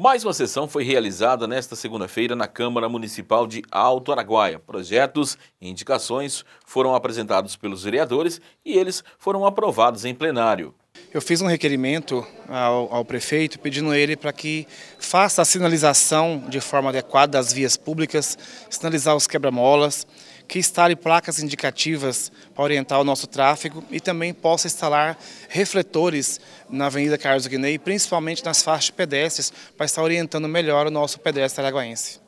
Mais uma sessão foi realizada nesta segunda-feira na Câmara Municipal de Alto Araguaia. Projetos e indicações foram apresentados pelos vereadores e eles foram aprovados em plenário. Eu fiz um requerimento ao, ao prefeito pedindo ele para que faça a sinalização de forma adequada das vias públicas, sinalizar os quebra-molas, que instale placas indicativas para orientar o nosso tráfego e também possa instalar refletores na Avenida Carlos Guinei, principalmente nas faixas pedestres, para estar orientando melhor o nosso pedestre araguaense.